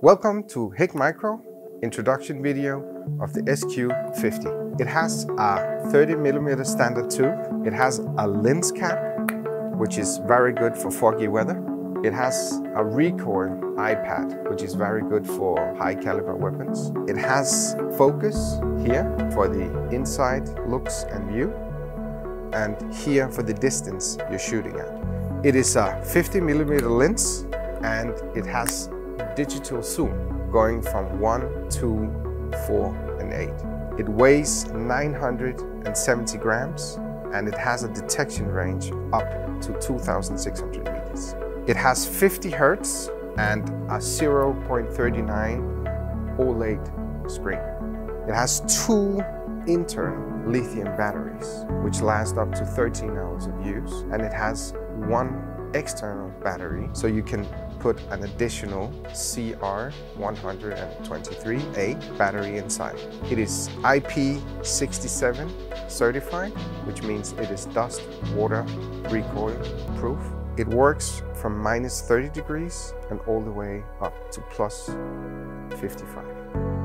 Welcome to HIKMICRO introduction video of the SQ50. It has a 30 millimeter standard tube. It has a lens cap, which is very good for foggy weather. It has a recoil eye pad, which is very good for high caliber weapons. It has focus here for the inside looks and view, and here for the distance you're shooting at. It is a 50 millimeter lens, and it has digital zoom going from 1, 2, 4, and 8. It weighs 970 grams and it has a detection range up to 2,600 meters. It has 50 hertz and a 0.39 OLED screen. It has two internal lithium batteries, which last up to 13 hours of use, and it has one external battery, so you can put an additional CR123A battery inside. It is IP67 certified, which means it is dust, water, recoil proof. It works from minus 30 degrees and all the way up to plus 55.